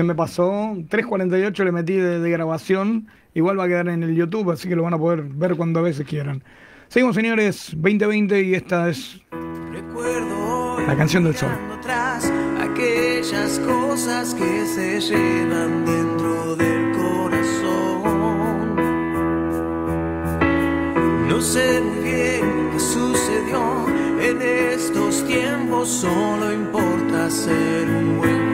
Se me pasó. 3.48 le metí de, de grabación. Igual va a quedar en el YouTube, así que lo van a poder ver cuando a veces quieran. Seguimos, señores, 2020 y esta es Recuerdo La canción del sol. atrás aquellas cosas que se llenan dentro del corazón. No sé muy bien qué sucedió en estos tiempos, solo importa ser un buen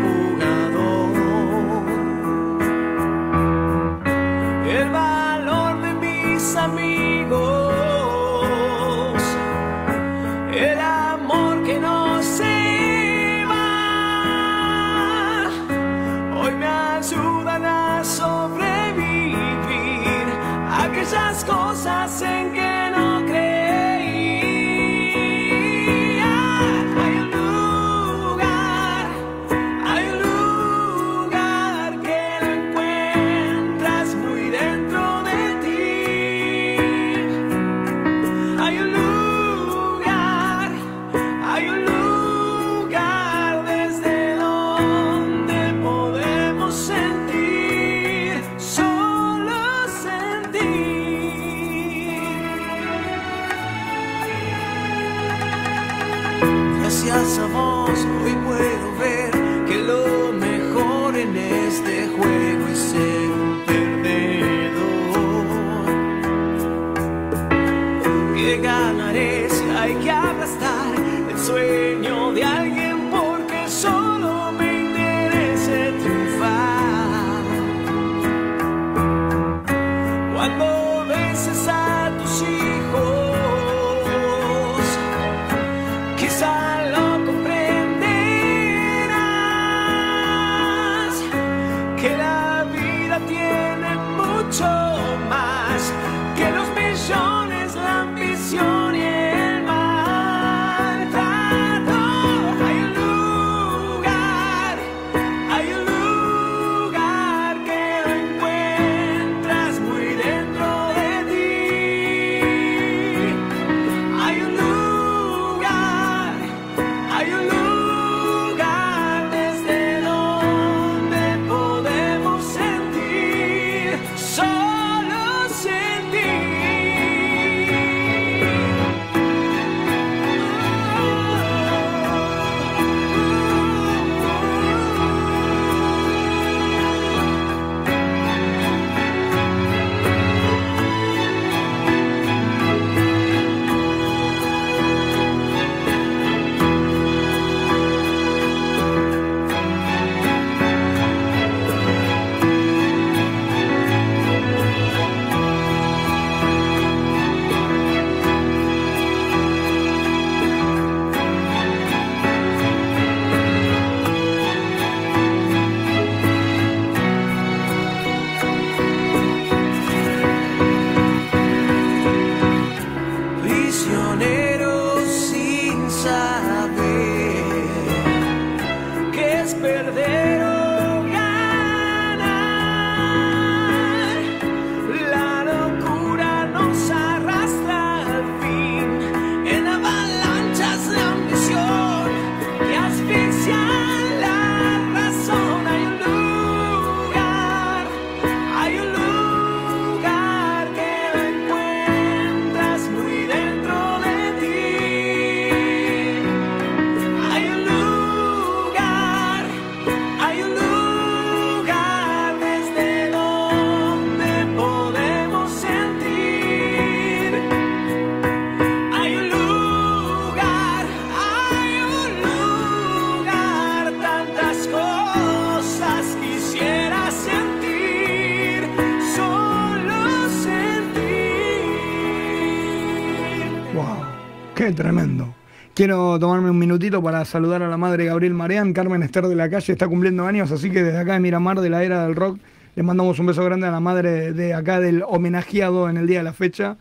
Quiero tomarme un minutito para saludar a la madre Gabriel Mareán, Carmen Esther de la Calle, está cumpliendo años, así que desde acá de Miramar, de la era del rock, le mandamos un beso grande a la madre de acá del homenajeado en el día de la fecha.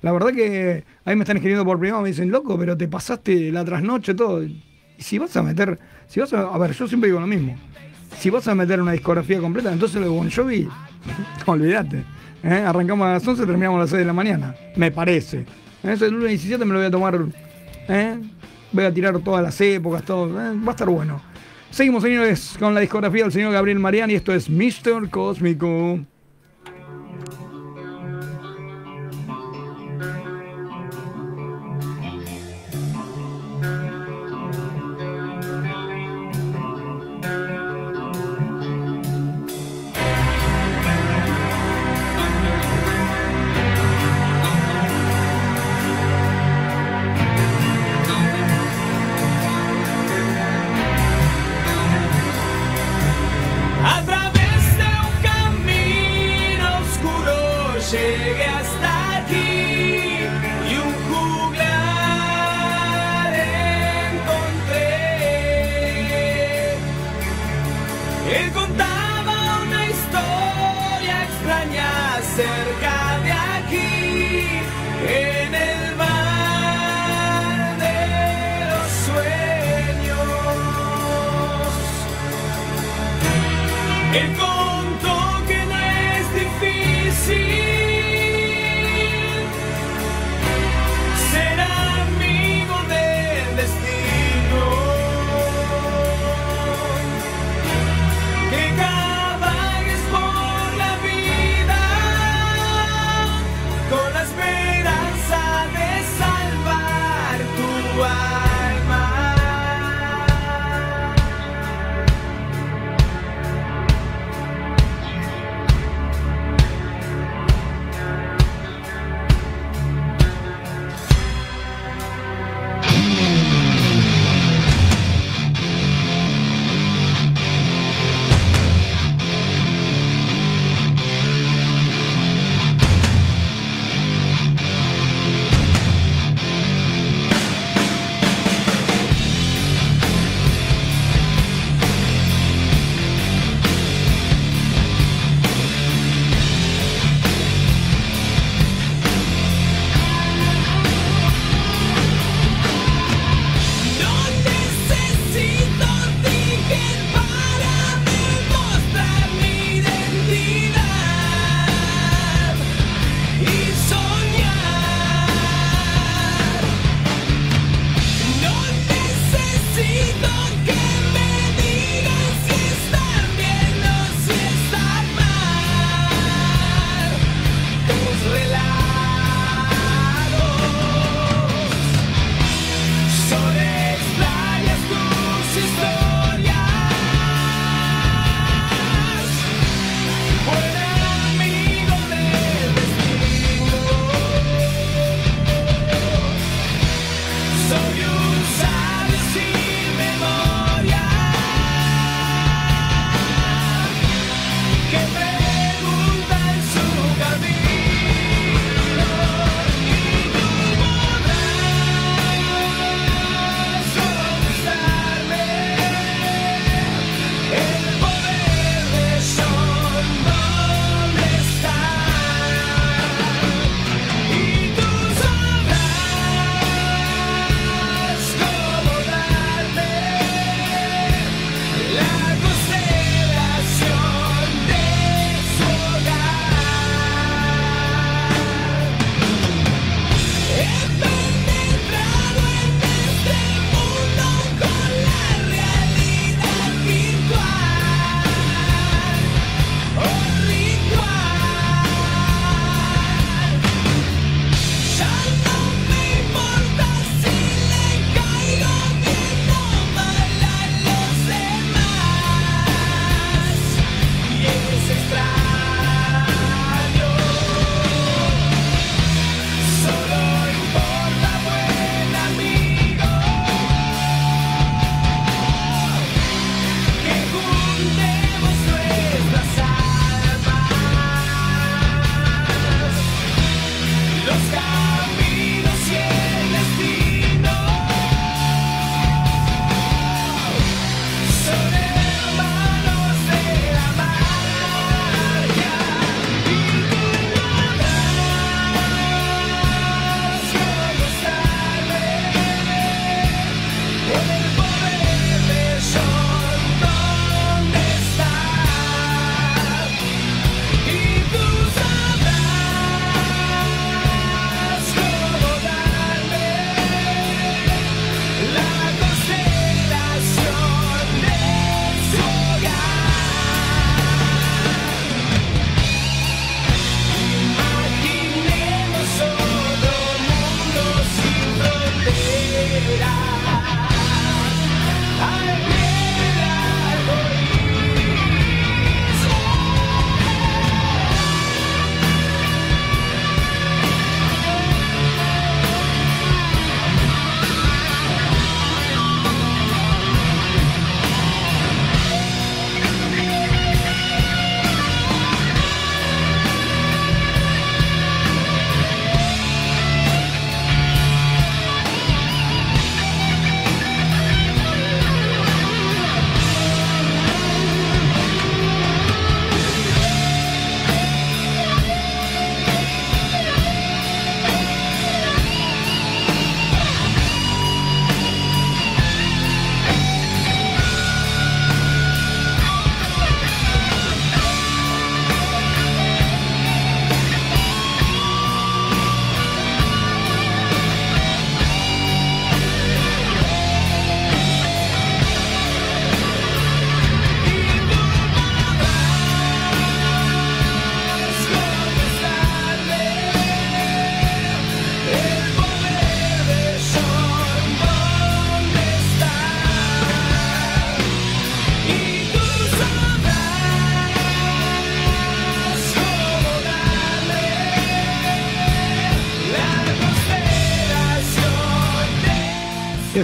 La verdad que ahí me están escribiendo por privado, me dicen, loco, pero te pasaste la trasnoche, todo. Y si vas a meter, si vas a, a ver, yo siempre digo lo mismo. Si vas a meter una discografía completa, entonces lo de Bon Jovi, olvídate. ¿eh? Arrancamos a las 11, terminamos a las 6 de la mañana, me parece. ¿Eh? Ese lunes 17 me lo voy a tomar, ¿eh? voy a tirar todas las épocas, todo. Eh, va a estar bueno. Seguimos, señores, con la discografía del señor Gabriel Mariani. Esto es Mr. Cósmico.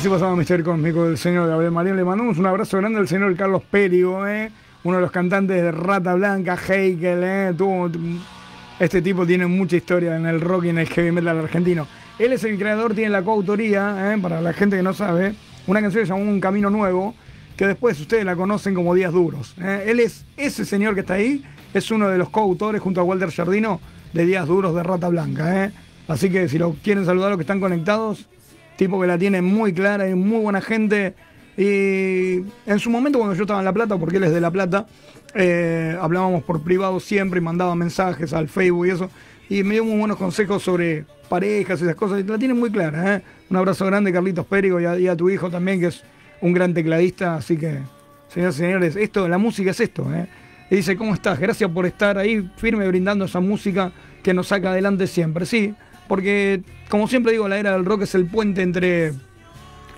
Así pasaba Mister Cósmico del señor Gabriel Marín. Le mandamos un abrazo grande al señor Carlos Perigo, ¿eh? uno de los cantantes de Rata Blanca, Heikel. ¿eh? Este tipo tiene mucha historia en el rock y en el heavy metal argentino. Él es el creador, tiene la coautoría, ¿eh? para la gente que no sabe, una canción que se llamó Un Camino Nuevo, que después ustedes la conocen como Días Duros. ¿eh? Él es ese señor que está ahí, es uno de los coautores junto a Walter Jardino de Días Duros de Rata Blanca. Así que si lo quieren saludar los que están conectados, tipo que la tiene muy clara y muy buena gente. Y en su momento cuando yo estaba en La Plata, porque él es de La Plata, eh, hablábamos por privado siempre y mandaba mensajes al Facebook y eso. Y me dio muy buenos consejos sobre parejas y esas cosas. Y la tiene muy clara. ¿eh? Un abrazo grande, Carlitos Périgo, y a, y a, tu hijo también, que es un gran tecladista. Así que, señoras y señores, esto, la música es esto. ¿eh? Y dice, ¿cómo estás? Gracias por estar ahí firme brindando esa música que nos saca adelante siempre. Sí, porque como siempre digo, la era del rock es el puente entre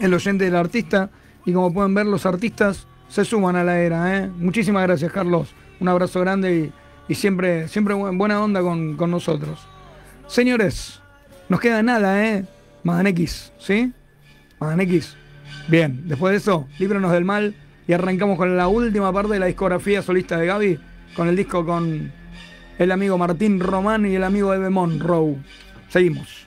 el oyente y el artista. Y como pueden ver, los artistas se suman a la era. ¿eh? Muchísimas gracias, Carlos. Un abrazo grande y, y siempre, siempre buena onda con, con, nosotros. Señores, nos queda nada, ¿eh? Madan X, ¿sí? Madan X. Bien, después de eso, líbranos del mal y arrancamos con la última parte de la discografía solista de Gaby, con el disco con el amigo Martín Román y el amigo Eve Monroe. Seguimos.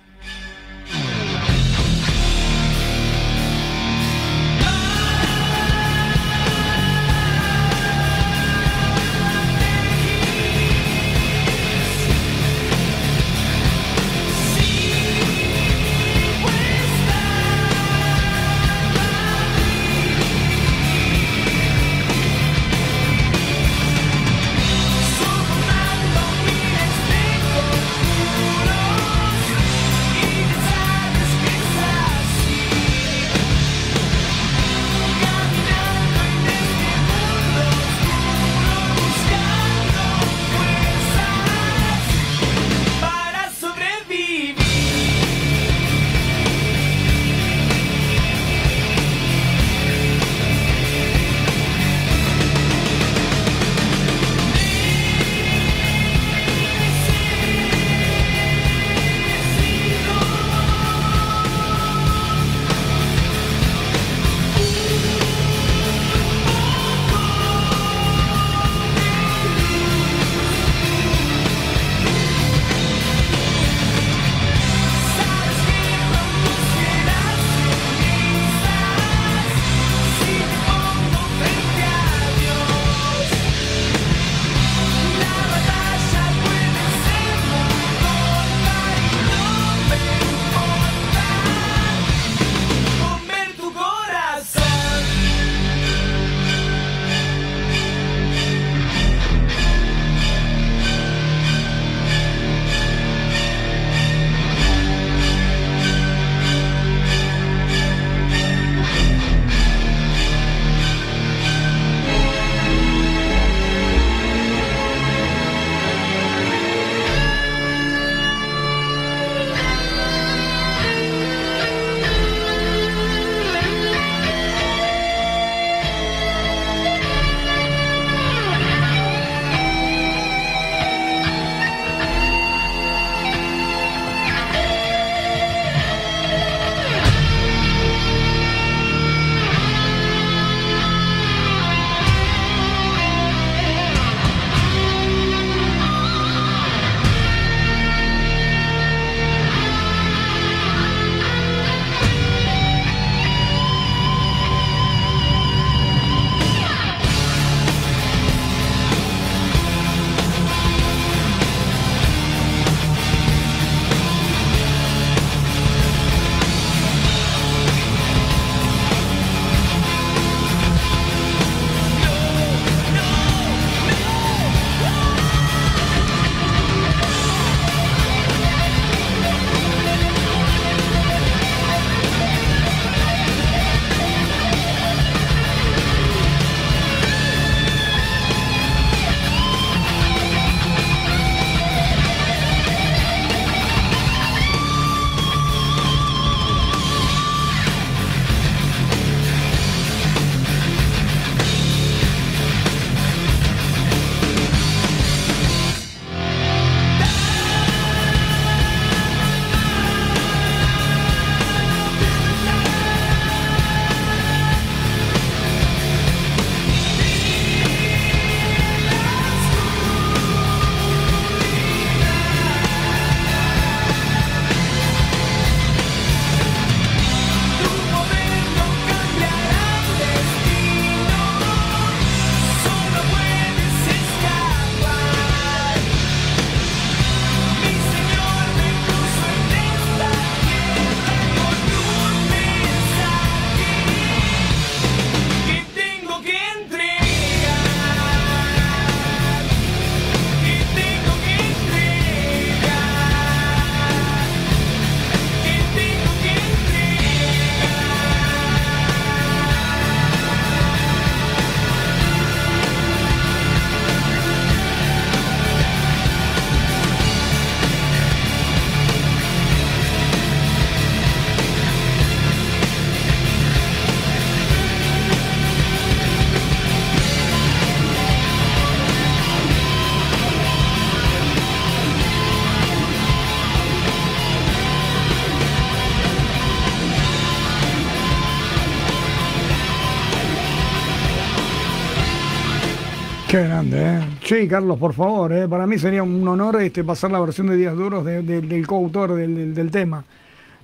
Sí, Carlos, por favor, ¿eh? para mí sería un honor este, pasar la versión de Días Duros de- de- del coautor del, tema.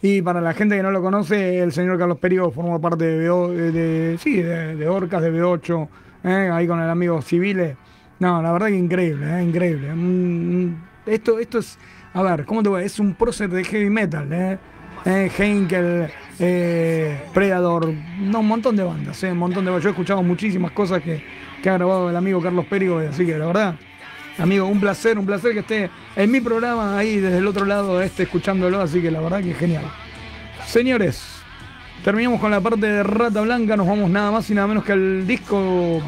Y para la gente que no lo conoce, el señor Carlos Perio formó parte de, de, sí, de, Orcas, de B8, ¿eh? ahí con el amigo Civile. No, la verdad que increíble, ¿eh? increíble. Esto, esto es, a ver, ¿cómo te voy? Es un prócer de heavy metal, ¿eh? Eh, Heinkel, Predator, no, un montón de bandas, un montón de bandas. Yo he escuchado muchísimas cosas que, que ha grabado el amigo Carlos Perigo, así que la verdad, amigo, un placer, un placer que esté en mi programa ahí desde el otro lado, este, escuchándolo, así que la verdad que genial. Señores, terminamos con la parte de Rata Blanca, nos vamos nada más y nada menos que al disco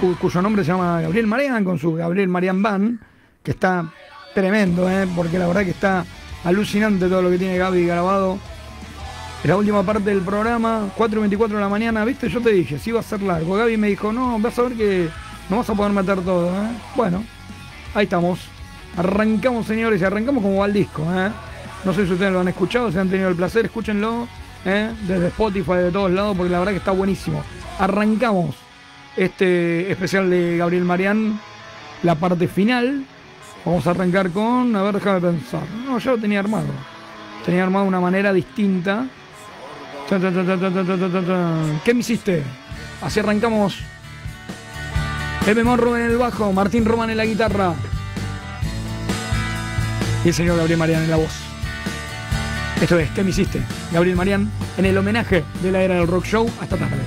cu- cuyo nombre se llama Gabriel Marian, con su Gabriel Marian Band, que está tremendo, ¿eh? porque la verdad que está alucinante todo lo que tiene Gaby grabado. En la última parte del programa, 4 y 24 de la mañana, viste, yo te dije, sí iba a ser largo. Gaby me dijo, no, vas a ver que no vas a poder meter todo. ¿eh? Bueno, ahí estamos. Arrancamos, señores, y arrancamos como va el disco. ¿eh? No sé si ustedes lo han escuchado, si han tenido el placer, escúchenlo ¿eh? desde Spotify, de todos lados, porque la verdad que está buenísimo. Arrancamos este especial de Gabriel Marián, la parte final. Vamos a arrancar con, a ver, déjame pensar. No, yo lo tenía armado. Tenía armado de una manera distinta. ¿Qué me hiciste? Así arrancamos. Pepe Morro en el bajo, Martín Roman en la guitarra. Y el señor Gabriel Marián en la voz. Esto es, ¿qué me hiciste? Gabriel Marián en el homenaje de la era del rock show. Hasta tarde.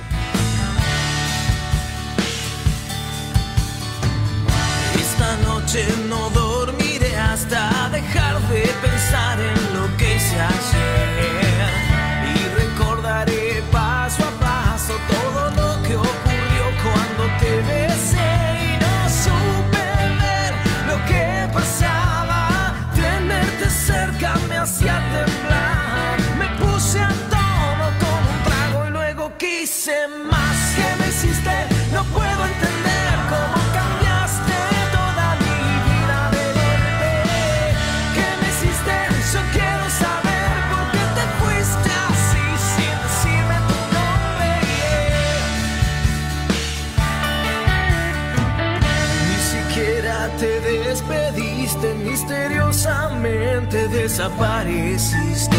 Desapareciste.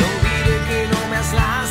No diré que no me has lastimado,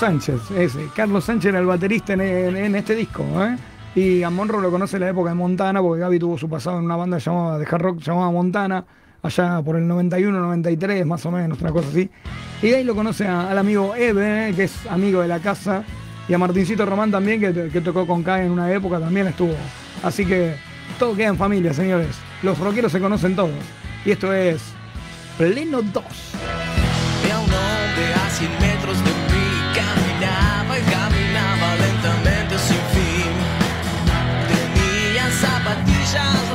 Sánchez, ese. Carlos Sánchez era el baterista en, este disco, ¿eh? Y a Monroe lo conoce en la época de Montana, porque Gaby tuvo su pasado en una banda llamada de hard rock llamada Montana, allá por el 91, 93, más o menos, una cosa así. Y de ahí lo conoce al amigo Eve, ¿eh? que es amigo de la casa, y a Martincito Román también, que, que tocó con Kai en una época, también estuvo. Así que todo queda en familia, señores. Los rockeros se conocen todos. Y esto es Pleno 2. visions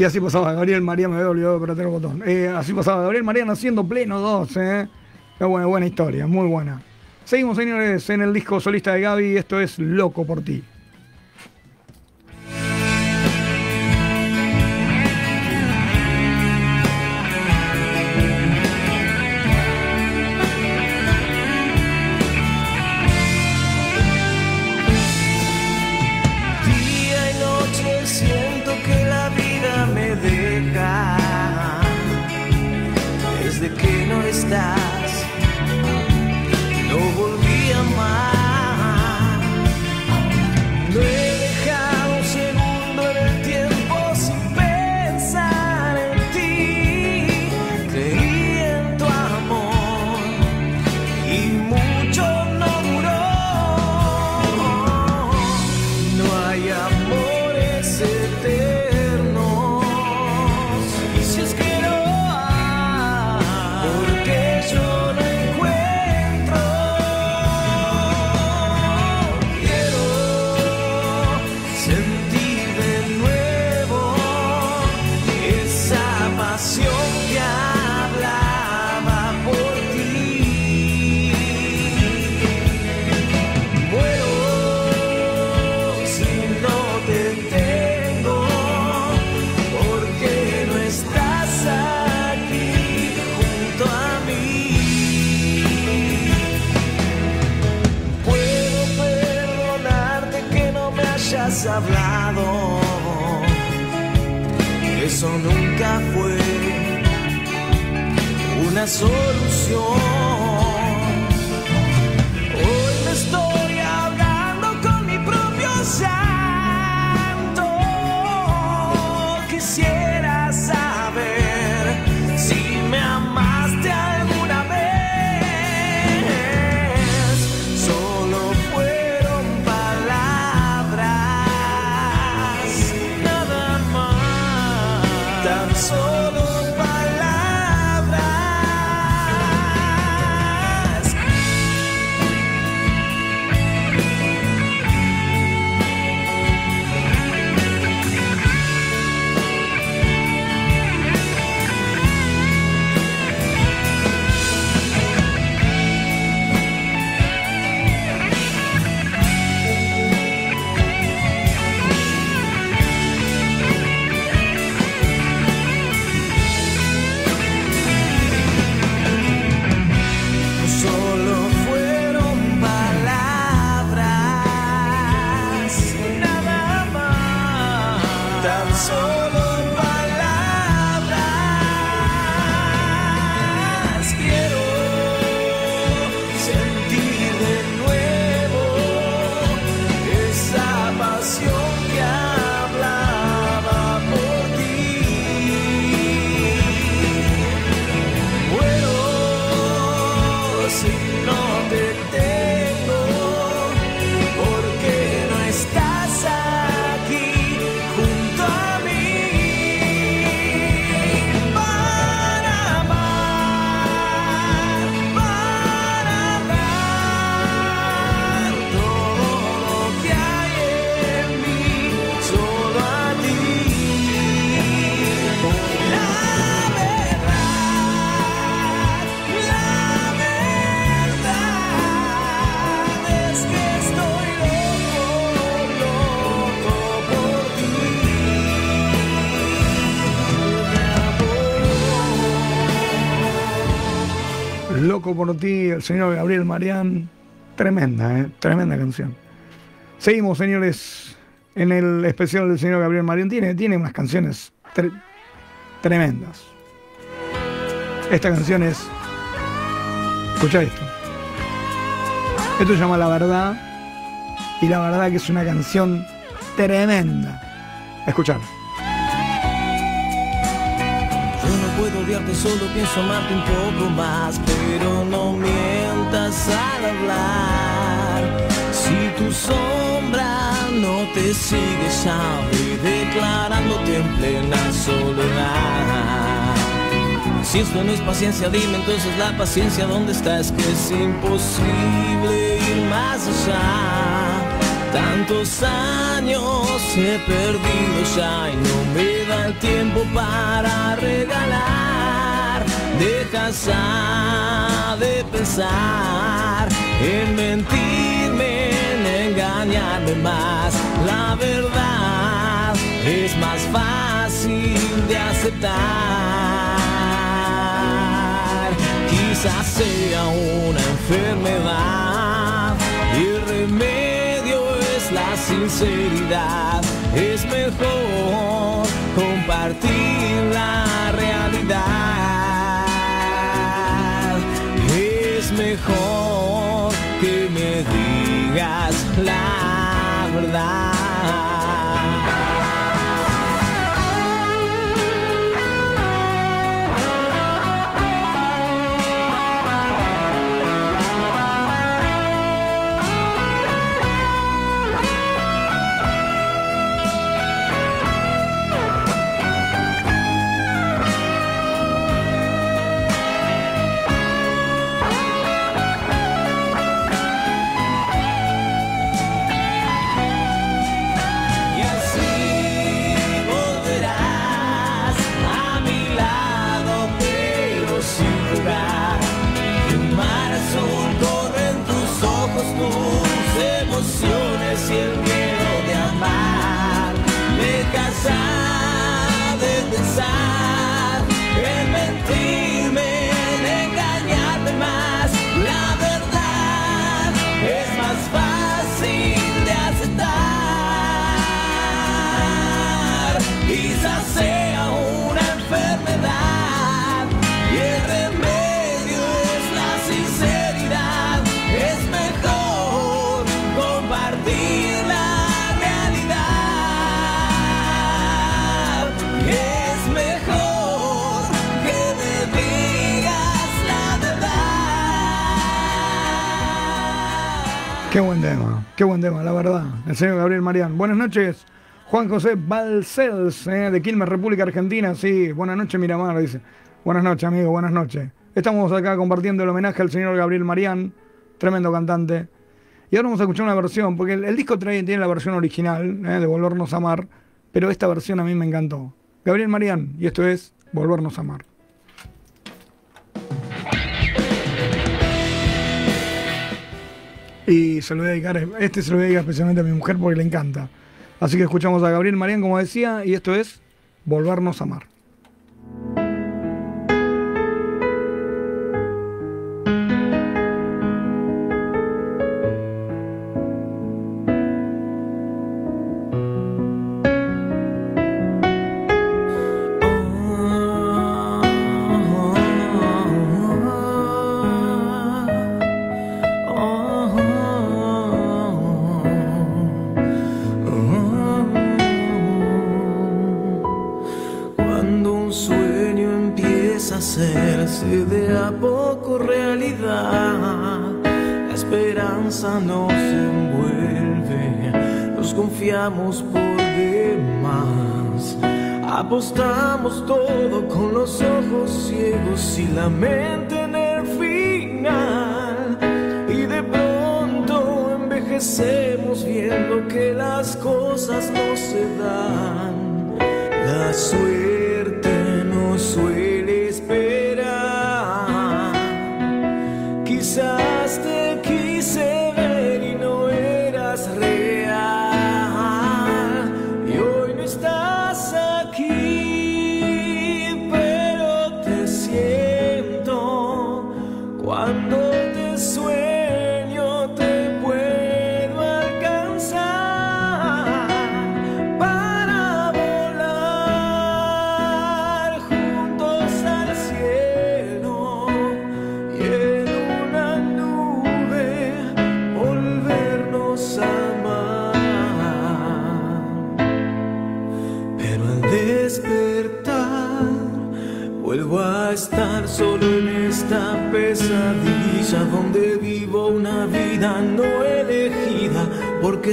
Y así pasaba Gabriel María, me había olvidado de apretar el botón. Eh, así pasaba Gabriel María naciendo pleno 2, ¿eh? Buena, buena historia, muy buena. Seguimos, señores, en el disco solista de Gaby. Esto es Loco por ti. Loco por ti, el señor Gabriel Marián. Tremenda, ¿eh? Tremenda canción. Seguimos, señores, en el especial del señor Gabriel Marián. Tiene, tiene unas canciones tre- tremendas. Esta canción es. Escucha esto. Esto se llama La Verdad. Y la verdad que es una canción tremenda. Escuchar. Odiarte, solo pienso amarte un poco más, pero no mientas al hablar. Si tu sombra no te sigue, sabe, declarándote en plena soledad. Si esto no es paciencia, dime entonces la paciencia dónde está. Es que es imposible ir más allá. Tantos años he perdido ya y no me da el tiempo para regalar. Dejas ya de pensar en mentirme, en engañarme más. La verdad es más fácil de aceptar. Quizás sea una enfermedad y remedio la sinceridad. Es mejor compartir la realidad. Es mejor que me digas la verdad. El señor Gabriel Marián. Buenas noches, Juan José Balcells, eh, de Quilmes, República Argentina. Sí, buenas noches, Miramar, dice. Buenas noches, amigo, buenas noches. Estamos acá compartiendo el homenaje al señor Gabriel Marián, tremendo cantante. Y ahora vamos a escuchar una versión, porque el, disco trae, tiene la versión original, eh, de Volvernos a Amar, pero esta versión a mí me encantó. Gabriel Marián, y esto es Volvernos a Amar. Y se lo voy a dedicar, este se lo voy a dedicar especialmente a mi mujer porque le encanta. Así que escuchamos a Gabriel Marián, como decía, y esto es Volvernos a Amar. Apostamos todo con los ojos ciegos y la mente en el final. Y de pronto envejecemos viendo que las cosas no se dan. La suerte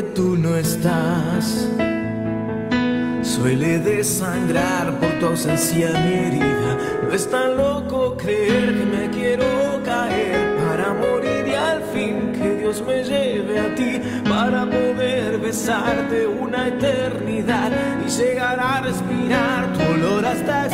tú no estás suele desangrar por tu ausencia mi herida. No es tan loco creer que me quiero caer para morir y al fin que Dios me lleve a ti para poder besarte una eternidad y llegar a respirar tu olor hasta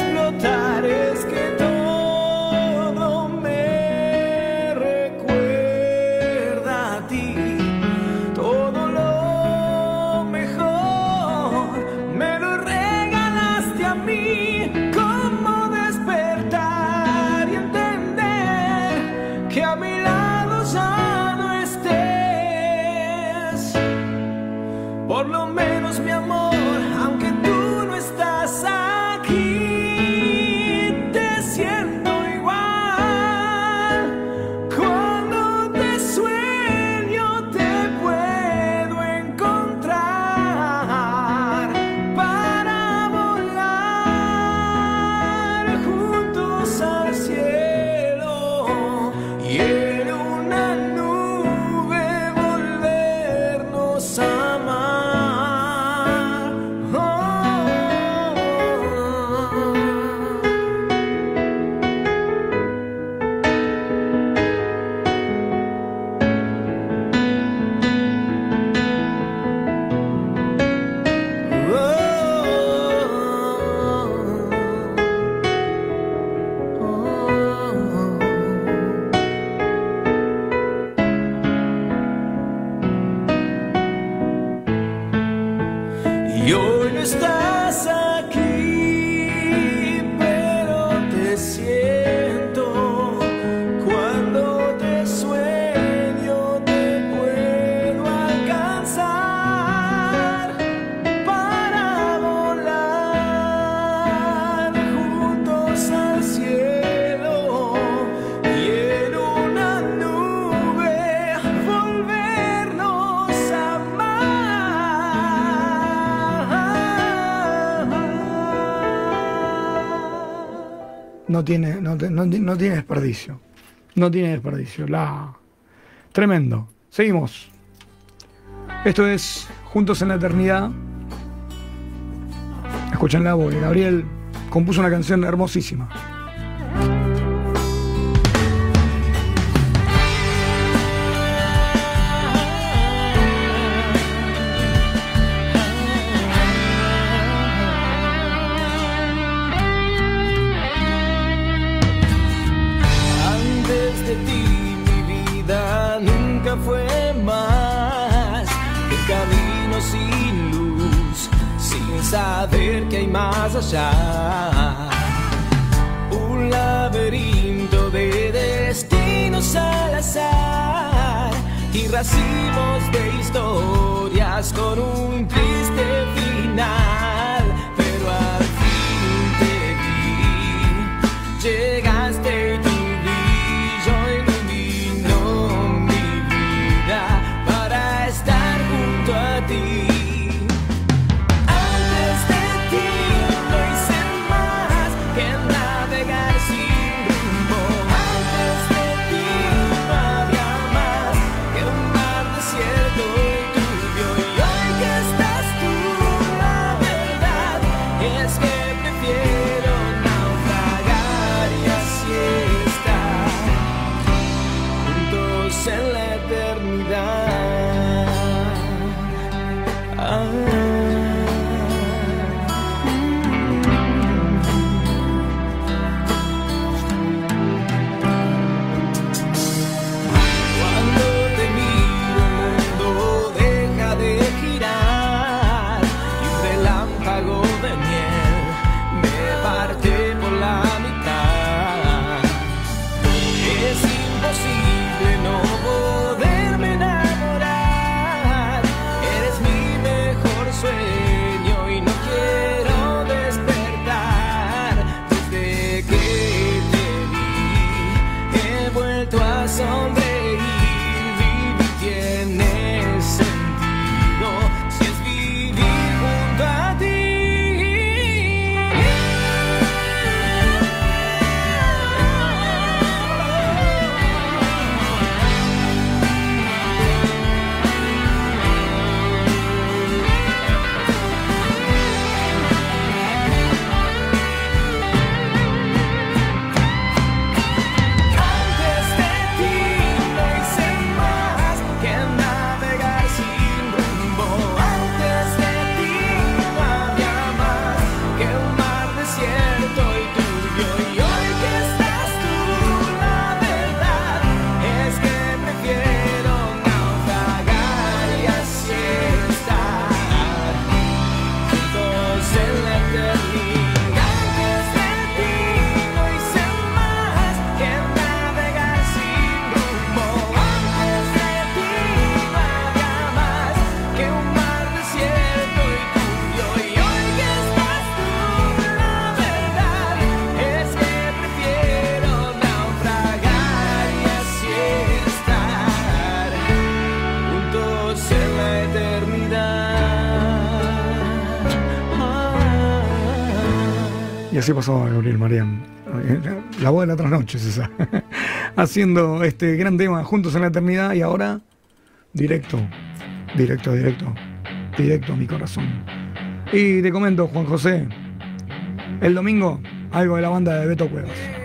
no tiene, no, no, no tiene desperdicio. No tiene desperdicio. La... Tremendo. Seguimos. Esto es Juntos en la Eternidad. Escuchen la voz. Gabriel compuso una canción hermosísima. fue más que un camino sin luz, sin saber que hay más allá. Un laberinto de destinos al azar y racimos de historias con un triste final. Pero al fin te vi. Así pasó Gabriel Marián. La voz de la trasnoche es esa. Haciendo este gran tema juntos en la eternidad y ahora directo, directo, directo, directo a mi corazón. Y te comento, Juan José, el domingo algo de la banda de Beto Cuevas.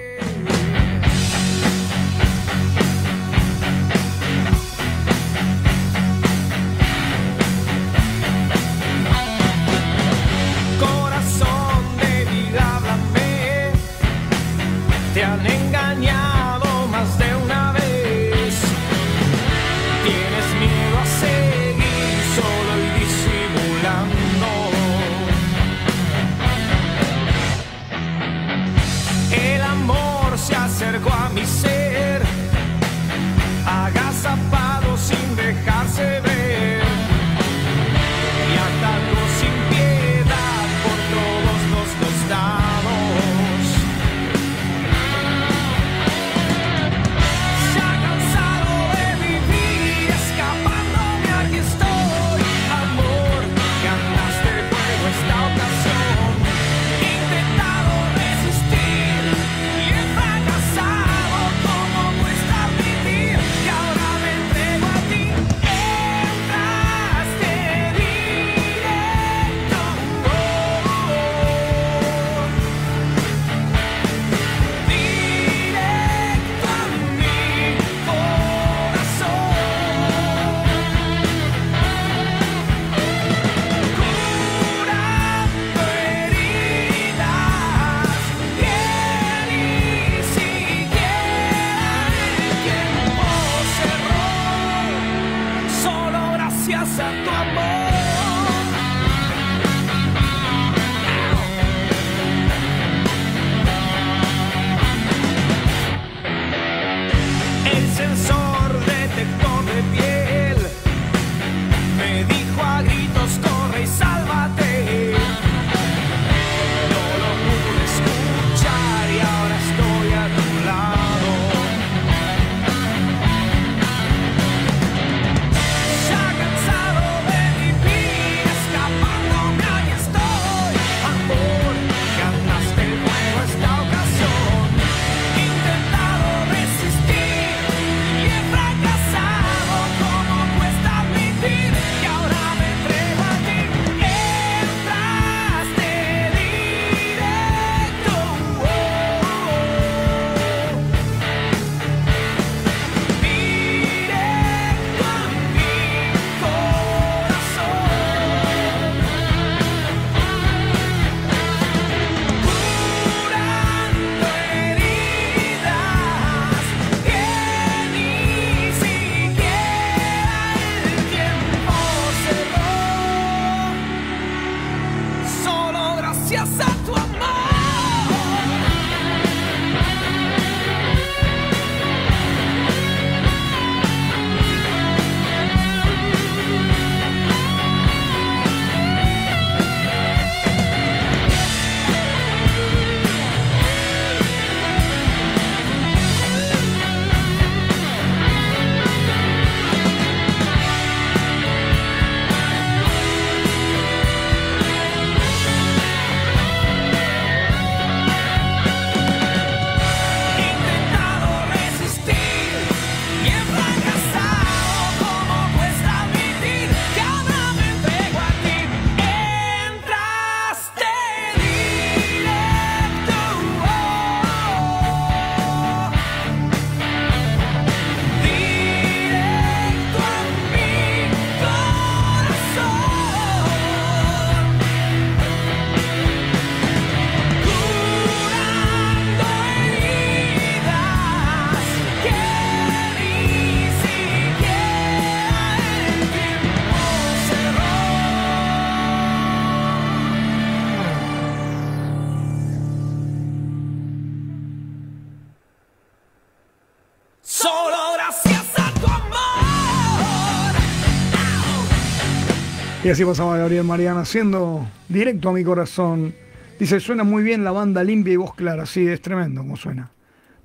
Y así pasaba Gabriel Mariana haciendo directo a mi corazón. Dice, suena muy bien la banda limpia y voz clara. Sí, es tremendo como suena.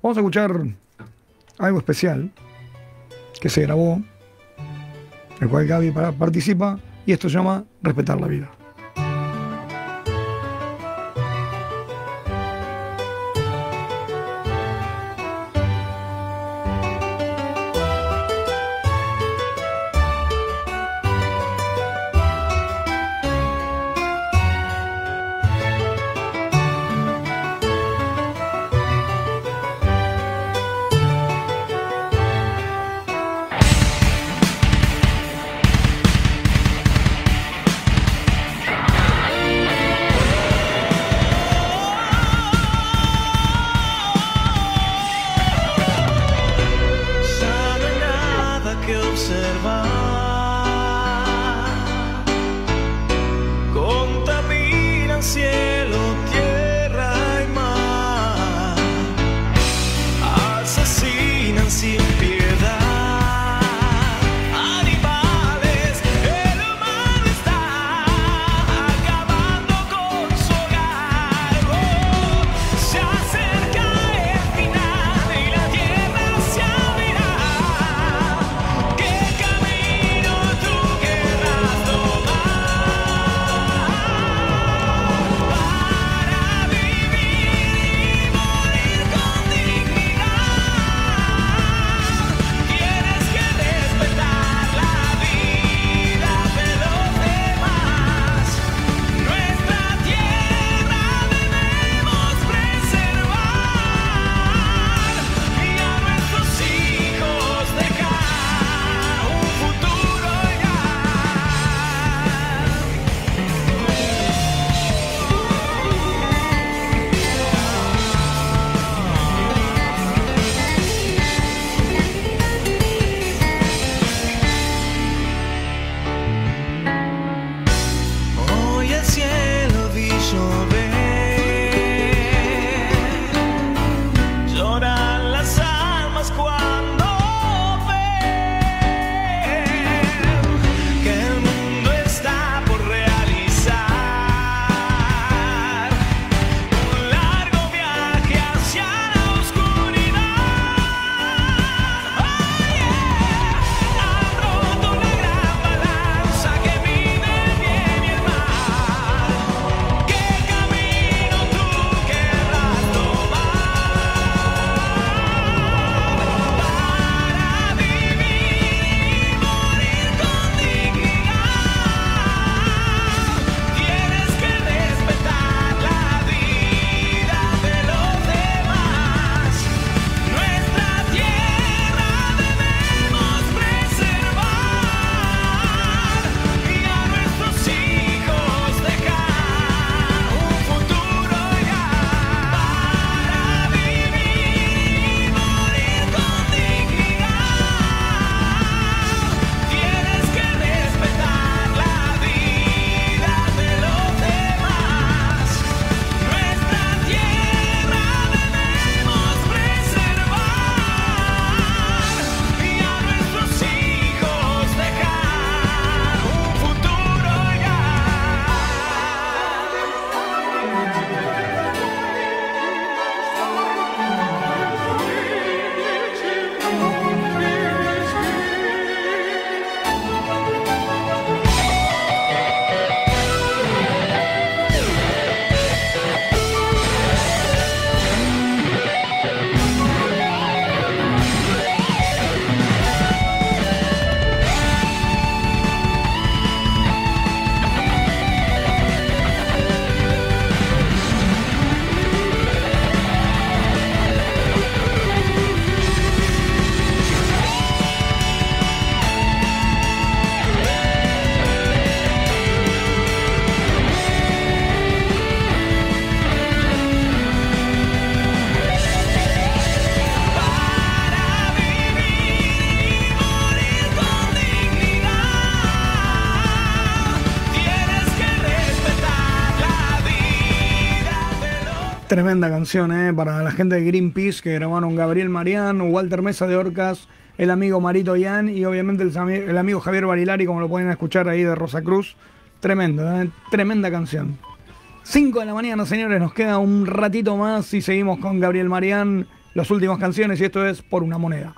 Vamos a escuchar algo especial que se grabó, el cual Gaby participa, y esto se llama Respetar la vida. Tremenda canción, ¿eh? Para la gente de Greenpeace que grabaron Gabriel Marián, Walter Mesa de Orcas, el amigo Marito Yan y obviamente el, amigo Javier Barilari, como lo pueden escuchar ahí de Rosa Cruz. Tremendo, ¿eh? Tremenda canción. 5 de la mañana, señores, nos queda un ratito más y seguimos con Gabriel Marián, las últimas canciones y esto es Por una moneda.